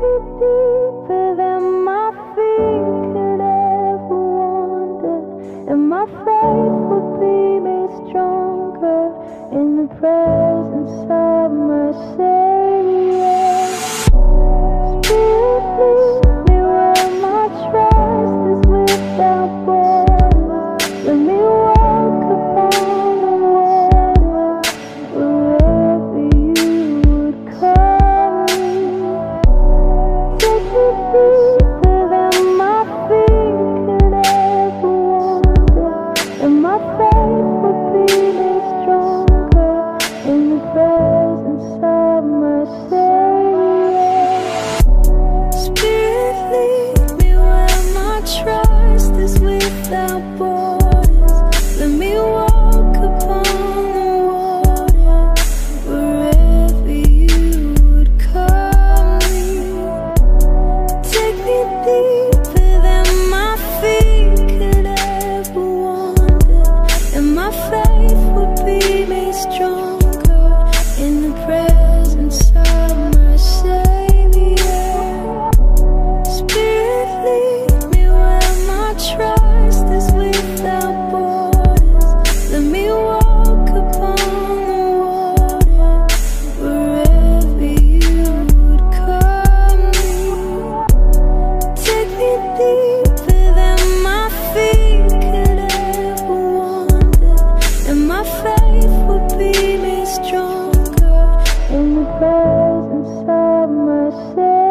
Deep, deeper than say.